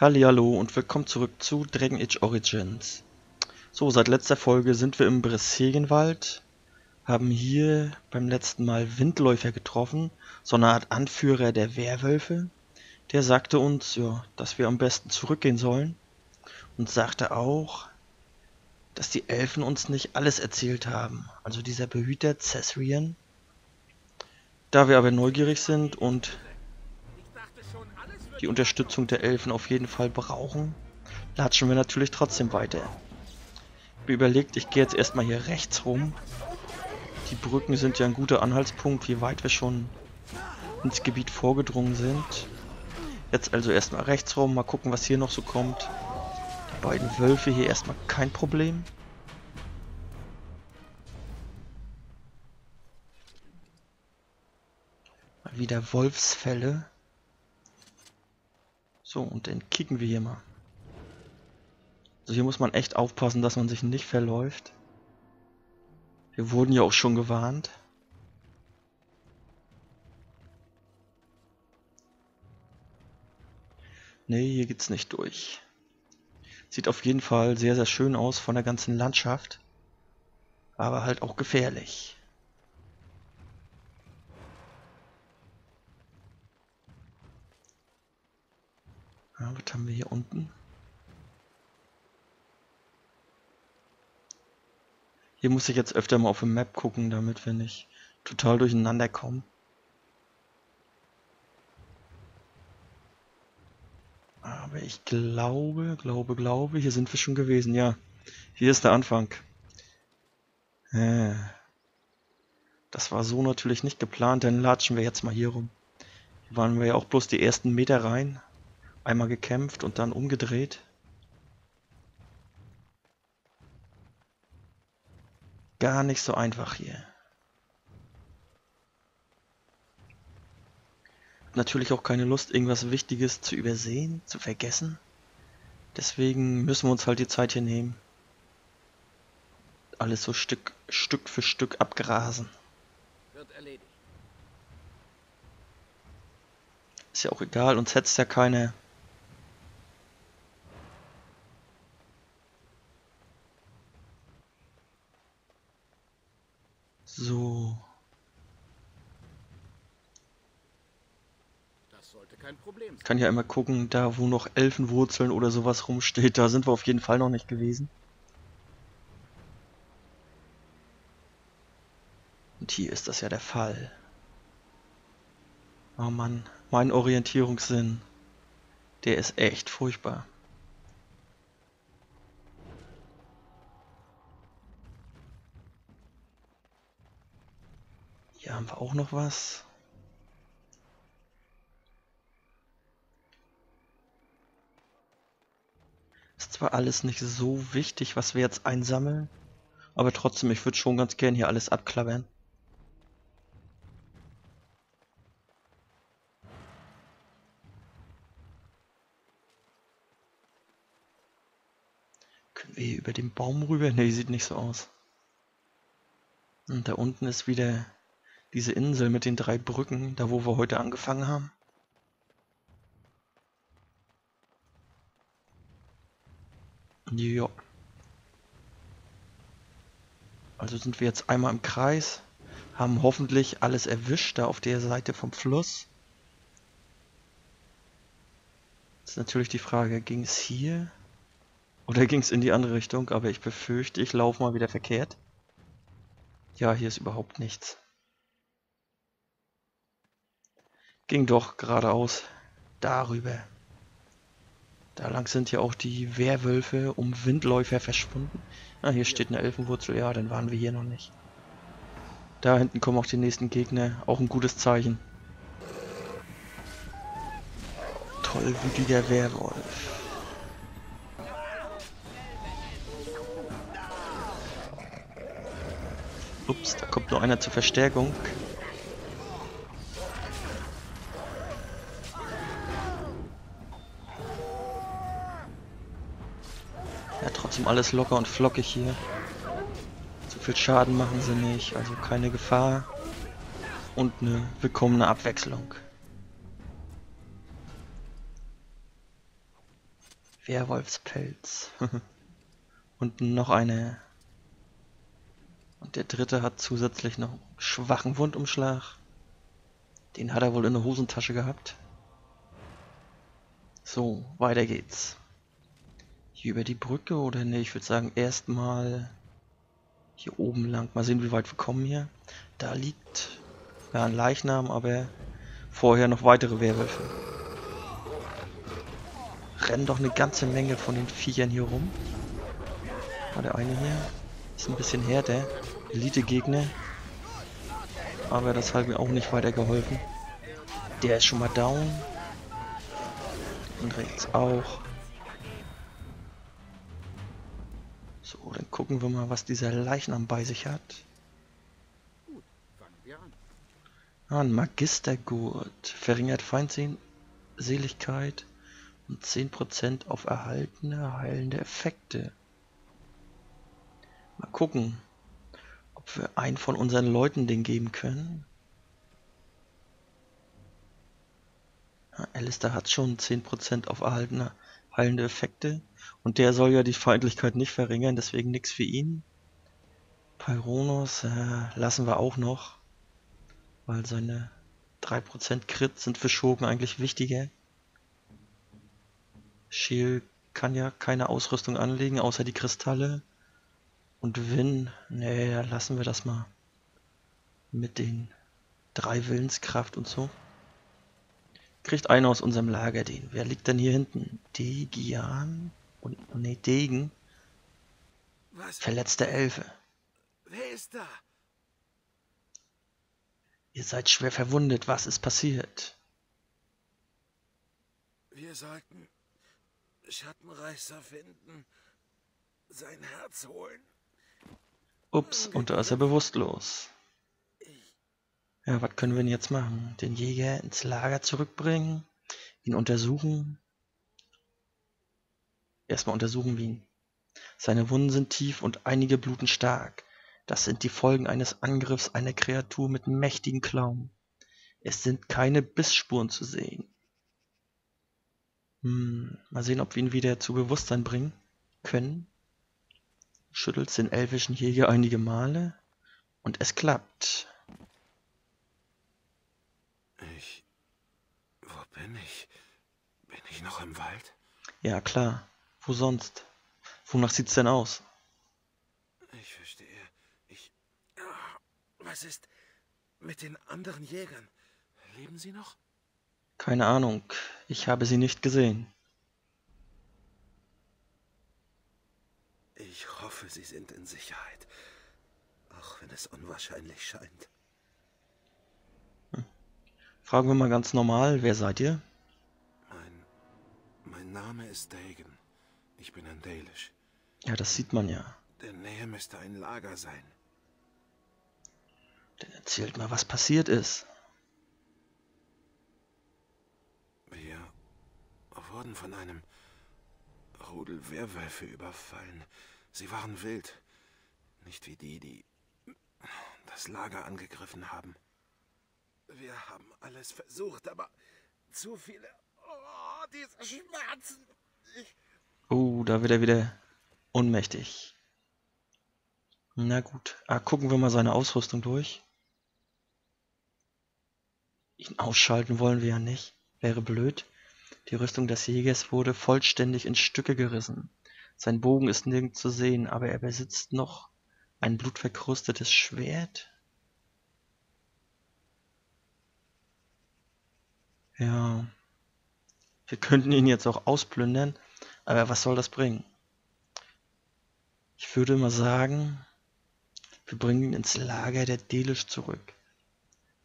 Hallihallo und willkommen zurück zu Dragon Age Origins. So, seit letzter Folge sind wir im Bressegenwald, haben hier beim letzten Mal Windläufer getroffen, so eine Art Anführer der Werwölfe. Der sagte uns, ja, dass wir am besten zurückgehen sollen und sagte auch, dass die Elfen uns nicht alles erzählt haben, also dieser Behüter Cesrian. Da wir aber neugierig sind und die Unterstützung der Elfen auf jeden Fall brauchen, latschen wir natürlich trotzdem weiter. Mir überlegt, ich gehe jetzt erstmal hier rechts rum. Die Brücken sind ja ein guter Anhaltspunkt, wie weit wir schon ins Gebiet vorgedrungen sind. Jetzt also erstmal rechts rum, mal gucken, was hier noch so kommt. Die beiden Wölfe hier erstmal kein Problem. Mal wieder Wolfsfälle. So, und dann kicken wir hier mal. Also hier muss man echt aufpassen, dass man sich nicht verläuft. Wir wurden ja auch schon gewarnt. Nee, hier geht's nicht durch. Sieht auf jeden Fall sehr, sehr schön aus von der ganzen Landschaft. Aber halt auch gefährlich. Ja, was haben wir hier unten? Hier muss ich jetzt öfter mal auf dem Map gucken, damit wir nicht total durcheinander kommen. Aber ich glaube, glaube, glaube, hier sind wir schon gewesen. Ja, hier ist der Anfang. Äh, das war so natürlich nicht geplant, dann latschen wir jetzt mal hier rum. Hier waren wir ja auch bloß die ersten Meter rein. Einmal gekämpft und dann umgedreht. Gar nicht so einfach hier. Natürlich auch keine Lust, irgendwas Wichtiges zu übersehen, zu vergessen. Deswegen müssen wir uns halt die Zeit hier nehmen. Alles so Stück, Stück für Stück abgrasen. Ist ja auch egal, uns hetzt ja keine So. Das sollte kein Problem sein. Kann ja immer gucken, da wo noch Elfenwurzeln oder sowas rumsteht, da sind wir auf jeden Fall noch nicht gewesen. Und hier ist das ja der Fall. Oh Mann, mein Orientierungssinn, der ist echt furchtbar. Hier haben wir auch noch was. Ist zwar alles nicht so wichtig, was wir jetzt einsammeln, aber trotzdem, ich würde schon ganz gern hier alles abklappern. Können wir hier über den Baum rüber? Ne, sieht nicht so aus. Und da unten ist wieder diese Insel mit den drei Brücken, da wo wir heute angefangen haben. Ja. Also sind wir jetzt einmal im Kreis, haben hoffentlich alles erwischt, da auf der Seite vom Fluss. Ist natürlich die Frage, ging es hier oder ging es in die andere Richtung? Aber ich befürchte, ich laufe mal wieder verkehrt. Ja, hier ist überhaupt nichts. Ging doch geradeaus darüber. Da lang sind ja auch die Werwölfe um Windläufer verschwunden. Ah, hier steht eine Elfenwurzel. Ja, dann waren wir hier noch nicht. Da hinten kommen auch die nächsten Gegner. Auch ein gutes Zeichen. Tollwütiger Werwolf. Ups, da kommt nur einer zur Verstärkung. trotzdem alles locker und flockig hier. So viel Schaden machen sie nicht, also keine Gefahr. Und eine willkommene Abwechslung. Werwolfspelz. Und noch eine. Und der dritte hat zusätzlich noch einen schwachen Wundumschlag. Den hat er wohl in der Hosentasche gehabt. So, weiter geht's. Hier über die Brücke oder ne, ich würde sagen erstmal hier oben lang. Mal sehen, wie weit wir kommen hier. Da liegt ja, ein Leichnam, aber vorher noch weitere Werwölfe. Rennen doch eine ganze Menge von den Viechern hier rum. Ah, der eine hier ist ein bisschen härter. Elite-Gegner. Aber das hat mir auch nicht weiter geholfen. Der ist schon mal down. Und rechts auch. Gucken wir mal, was dieser Leichnam bei sich hat. Ah, ein Magistergurt. Verringert Feindseligkeit und 10% auf erhaltene heilende Effekte. Mal gucken, ob wir einen von unseren Leuten den geben können. Ja, Alistair hat schon 10% auf erhaltene heilende Effekte. Und der soll ja die Feindlichkeit nicht verringern, deswegen nichts für ihn. Pyronos äh, lassen wir auch noch. Weil seine 3% Crit sind für Schurken eigentlich wichtiger. Shield kann ja keine Ausrüstung anlegen, außer die Kristalle. Und Win, nee, lassen wir das mal. Mit den drei Willenskraft und so. Kriegt einer aus unserem Lager den. Wer liegt denn hier hinten? Degian? Und, nee, Degen. Was? Verletzte Elfe. Wer ist da? Ihr seid schwer verwundet. Was ist passiert? Wir sollten Schattenreißer finden, sein Herz holen. Ups, und da ist er bewusstlos. Ja, was können wir denn jetzt machen? Den Jäger ins Lager zurückbringen? Ihn untersuchen? Erstmal untersuchen wir ihn. Seine Wunden sind tief und einige bluten stark. Das sind die Folgen eines Angriffs einer Kreatur mit mächtigen Klauen. Es sind keine Bissspuren zu sehen. Hm, mal sehen, ob wir ihn wieder zu Bewusstsein bringen können. Schüttelt den elfischen Jäger einige Male und es klappt. Ich. Wo bin ich? Bin ich noch im Wald? Ja, klar. Wo sonst? Wonach sieht's denn aus? Ich verstehe. Ich. Ah, Was ist mit den anderen Jägern? Leben sie noch? Keine Ahnung. Ich habe sie nicht gesehen. Ich hoffe, sie sind in Sicherheit. Auch wenn es unwahrscheinlich scheint. Fragen wir mal ganz normal, wer seid ihr? Mein. Mein Name ist Dagan. Ich bin ein Dalish. Ja, das sieht man ja. Der Nähe müsste ein Lager sein. Dann erzählt mal, was passiert ist. Wir wurden von einem Rudel Werwölfe überfallen. Sie waren wild. Nicht wie die, die das Lager angegriffen haben. Wir haben alles versucht, aber zu viele. Oh, diese Schmerzen. Ich, Oh, da wird er wieder ohnmächtig. Na gut. Ah, gucken wir mal seine Ausrüstung durch. Ihn ausschalten wollen wir ja nicht. Wäre blöd. Die Rüstung des Jägers wurde vollständig in Stücke gerissen. Sein Bogen ist nirgends zu sehen, aber er besitzt noch ein blutverkrustetes Schwert. Ja. Wir könnten ihn jetzt auch ausplündern, aber was soll das bringen? Ich würde mal sagen, wir bringen ihn ins Lager der Delisch zurück.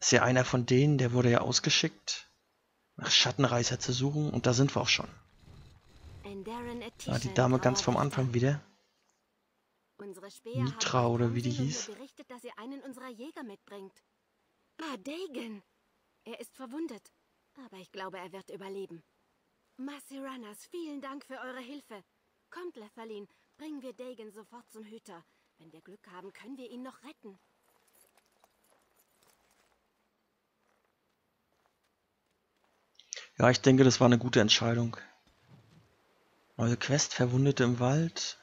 Ist ja einer von denen, der wurde ja ausgeschickt, nach Schattenreißer zu suchen, und da sind wir auch schon. Ah, die Dame ganz vom Anfang wieder. Mitra oder wie die hieß. berichtet, dass ihr einen unserer Jäger mitbringt. Ah, Dagan. Er ist verwundet, aber ich glaube, er wird überleben. Masiranas, vielen Dank für eure Hilfe. Kommt, Lethalin, bringen wir Dagan sofort zum Hüter. Wenn wir Glück haben, können wir ihn noch retten. Ja, ich denke, das war eine gute Entscheidung. Neue Quest, Verwundete im Wald.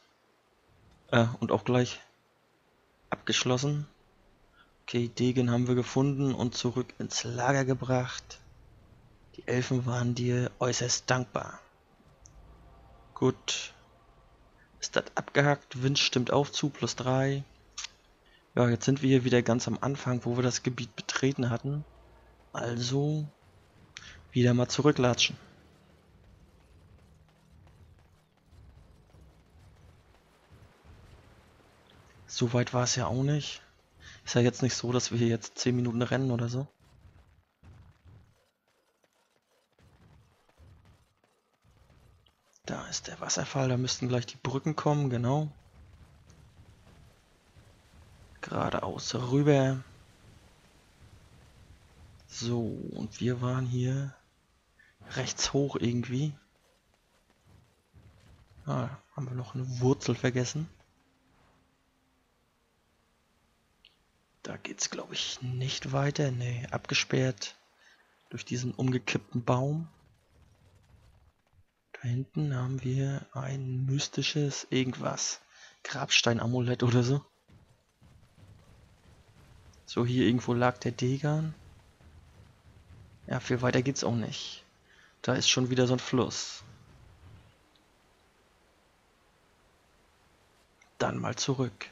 Äh, und auch gleich abgeschlossen. Okay, Degen haben wir gefunden und zurück ins Lager gebracht. Die Elfen waren dir äußerst dankbar. Gut. Ist das abgehackt? Wind stimmt auf zu, plus 3. Ja, jetzt sind wir hier wieder ganz am Anfang, wo wir das Gebiet betreten hatten. Also wieder mal zurücklatschen. So weit war es ja auch nicht. Ist ja jetzt nicht so, dass wir hier jetzt 10 Minuten rennen oder so. Da ist der Wasserfall, da müssten gleich die Brücken kommen, genau. Geradeaus rüber. So, und wir waren hier rechts hoch irgendwie. Ah, haben wir noch eine Wurzel vergessen. Da geht's glaube ich nicht weiter. Nee, abgesperrt durch diesen umgekippten Baum. Da hinten haben wir ein mystisches irgendwas. Grabstein-Amulett oder so. So, hier irgendwo lag der Degan. Ja, viel weiter geht's auch nicht. Da ist schon wieder so ein Fluss. Dann mal zurück.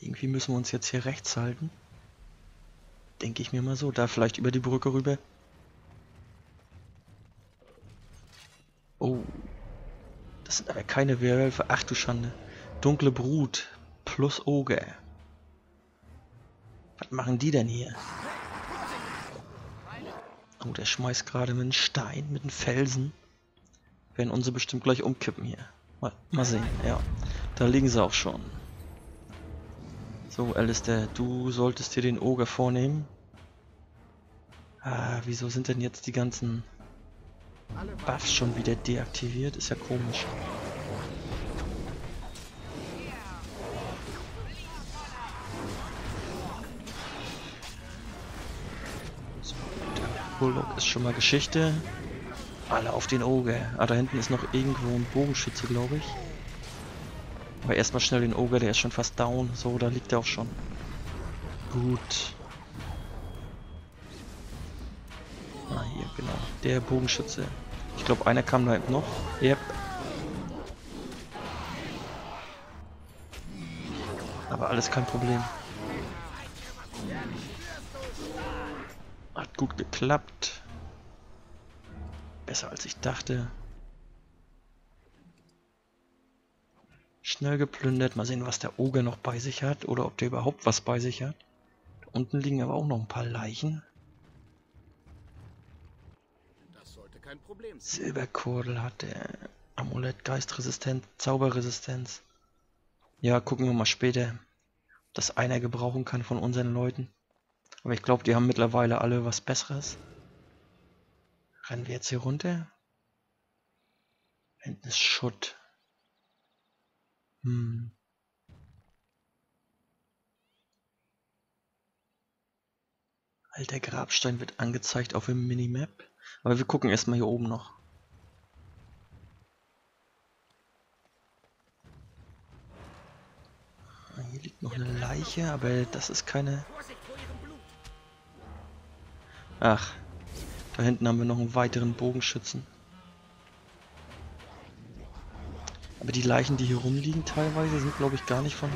Irgendwie müssen wir uns jetzt hier rechts halten. Denke ich mir mal so. Da vielleicht über die Brücke rüber. Oh. Das sind aber keine Werwölfe. Ach du Schande. Dunkle Brut plus Oger. Was machen die denn hier? Oh, der schmeißt gerade mit einem Stein, mit einem Felsen. Werden unsere bestimmt gleich umkippen hier. Mal, mal sehen, ja. Da liegen sie auch schon. So, Alistair, du solltest dir den Oger vornehmen. Ah, wieso sind denn jetzt die ganzen Buffs schon wieder deaktiviert? Ist ja komisch. So, der Bullock ist schon mal Geschichte. Alle auf den Oger. Ah, da hinten ist noch irgendwo ein Bogenschütze, glaube ich. Aber erstmal schnell den Ogre, der ist schon fast down. So, da liegt er auch schon. Gut. Hier, genau. Der Bogenschütze. Ich glaube, einer kam da hinten noch. Yep. Aber alles kein Problem. Hat gut geklappt. Besser als ich dachte. Schnell geplündert. Mal sehen, was der Oger noch bei sich hat. Oder ob der überhaupt was bei sich hat. Unten liegen aber auch noch ein paar Leichen. Silberkordel hat der. Amulett, Geistresistent, Zauberresistenz. Ja, gucken wir mal später, ob das einer gebrauchen kann von unseren Leuten. Aber ich glaube, die haben mittlerweile alle was Besseres. Rennen wir jetzt hier runter? Hinten ist Schutt. Hm. Alter Grabstein wird angezeigt auf dem Minimap. Aber wir gucken erstmal hier oben noch. Ah, hier liegt noch eine Leiche, aber das ist keine... Ach, da hinten haben wir noch einen weiteren Bogenschützen. Aber die Leichen, die hier rumliegen teilweise, sind glaube ich gar nicht von,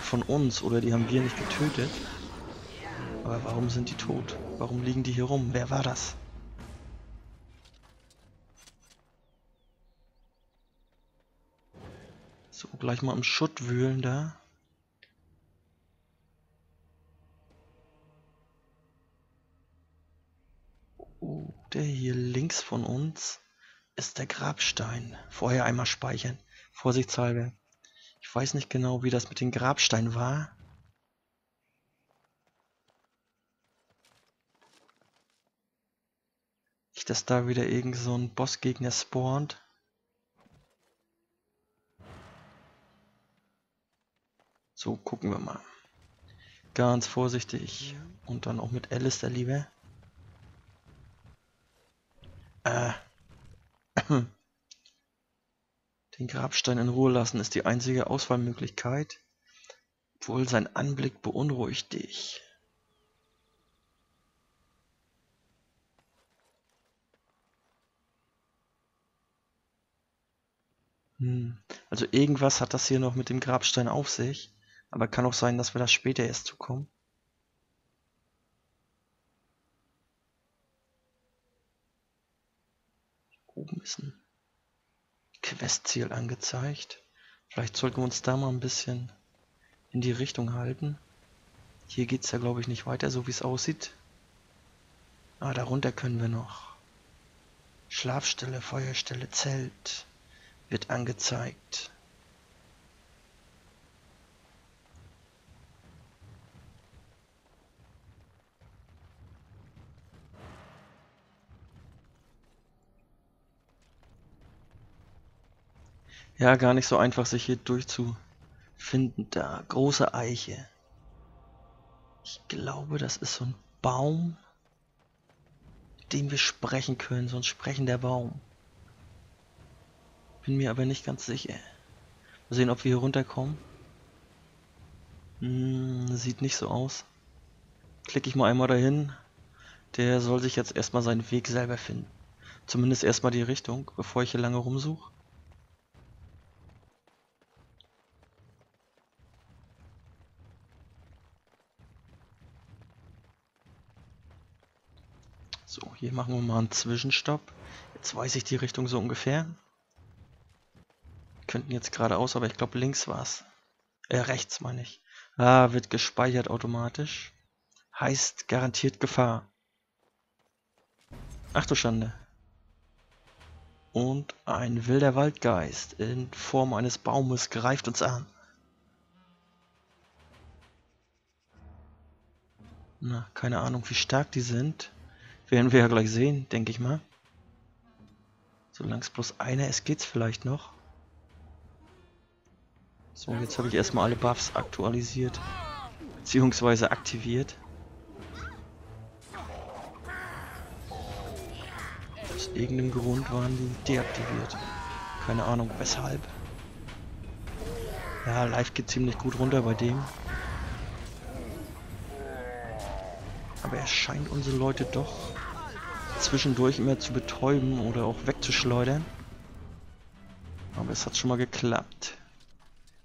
von uns oder die haben wir nicht getötet. Aber warum sind die tot? Warum liegen die hier rum? Wer war das? So, gleich mal im Schutt wühlen da. Oh, der hier links von uns ist der Grabstein. Vorher einmal speichern. Vorsichtshalber. Ich weiß nicht genau, wie das mit dem Grabstein war. Nicht, dass da wieder irgend so ein Bossgegner spawnt. So, gucken wir mal. Ganz vorsichtig. Und dann auch mit Alice der Liebe. Den Grabstein in Ruhe lassen ist die einzige Auswahlmöglichkeit. Obwohl sein Anblick beunruhigt dich. Hm. Also irgendwas hat das hier noch mit dem Grabstein auf sich. Aber kann auch sein, dass wir das später erst zukommen. Oben ist ein Questziel angezeigt. Vielleicht sollten wir uns da mal ein bisschen in die Richtung halten. Hier geht es ja glaube ich nicht weiter, so wie es aussieht. Ah, darunter können wir noch. Schlafstelle, Feuerstelle, Zelt wird angezeigt. Ja, gar nicht so einfach, sich hier durchzufinden. Da, große Eiche. Ich glaube, das ist so ein Baum, mit dem wir sprechen können. So ein sprechender Baum. Bin mir aber nicht ganz sicher. Mal sehen, ob wir hier runterkommen. Hm, sieht nicht so aus. Klicke ich mal einmal dahin. Der soll sich jetzt erstmal seinen Weg selber finden. Zumindest erstmal die Richtung, bevor ich hier lange rumsuche. So, hier machen wir mal einen Zwischenstopp. Jetzt weiß ich die Richtung so ungefähr könnten jetzt geradeaus, aber ich glaube links war es. Äh, rechts meine ich. Ah, wird gespeichert automatisch. Heißt garantiert Gefahr. Ach du Schande. Und ein wilder Waldgeist in Form eines Baumes greift uns an. Na, keine Ahnung, wie stark die sind. Werden wir ja gleich sehen, denke ich mal. Solange es bloß einer ist, geht's vielleicht noch. So, jetzt habe ich erstmal alle Buffs aktualisiert. Beziehungsweise aktiviert. Aus irgendeinem Grund waren die deaktiviert. Keine Ahnung weshalb. Ja, live geht ziemlich gut runter bei dem. Aber er scheint unsere Leute doch zwischendurch immer zu betäuben oder auch wegzuschleudern. Aber es hat schon mal geklappt.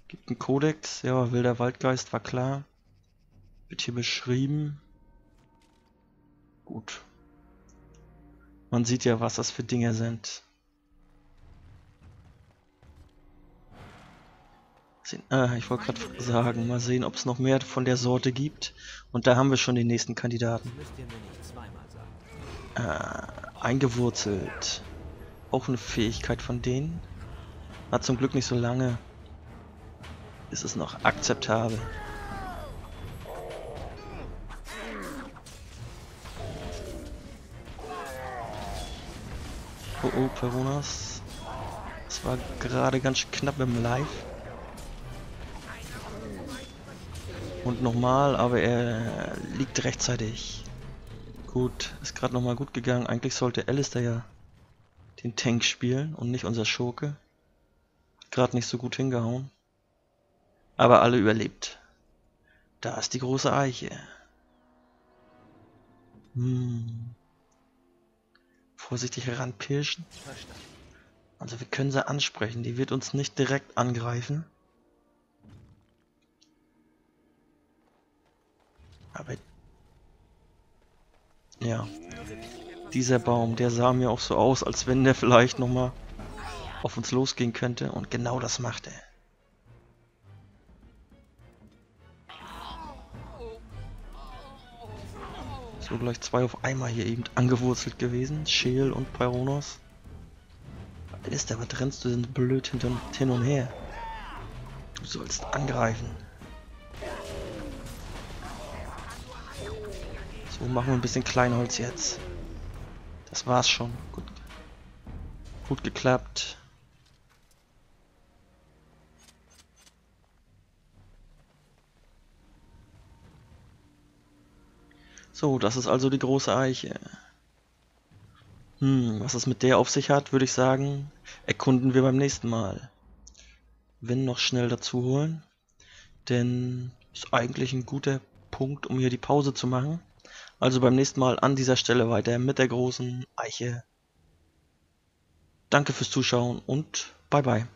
Gibt einen Kodex, ja, wilder Waldgeist war klar. Wird hier beschrieben. Gut. Man sieht ja, was das für Dinge sind. Ah, ich wollte gerade sagen, mal sehen, ob es noch mehr von der Sorte gibt. Und da haben wir schon den nächsten Kandidaten. Äh, eingewurzelt. Auch eine Fähigkeit von denen. Hat zum Glück nicht so lange ist es noch akzeptabel. Oh oh, Peronas. Das war gerade ganz knapp im Live. Und nochmal, aber er liegt rechtzeitig. Gut, ist gerade nochmal gut gegangen. Eigentlich sollte Alistair ja den Tank spielen und nicht unser Schurke. Gerade nicht so gut hingehauen aber alle überlebt. Da ist die große Eiche. Hm. Vorsichtig heranpirschen. Also wir können sie ansprechen. Die wird uns nicht direkt angreifen. Aber... Ja. Dieser Baum, der sah mir auch so aus, als wenn der vielleicht nochmal auf uns losgehen könnte. Und genau das macht er. So gleich zwei auf einmal hier eben angewurzelt gewesen. Scheel und Pyronos. Was ist der? Was rennst du denn blöd hin und her? Du sollst angreifen. So, machen wir ein bisschen Kleinholz jetzt. Das war's schon. Gut, gut geklappt. So, das ist also die große Eiche. Hm, was es mit der auf sich hat, würde ich sagen, erkunden wir beim nächsten Mal. Wenn noch schnell dazu holen, denn ist eigentlich ein guter Punkt, um hier die Pause zu machen. Also beim nächsten Mal an dieser Stelle weiter mit der großen Eiche. Danke fürs Zuschauen und bye bye.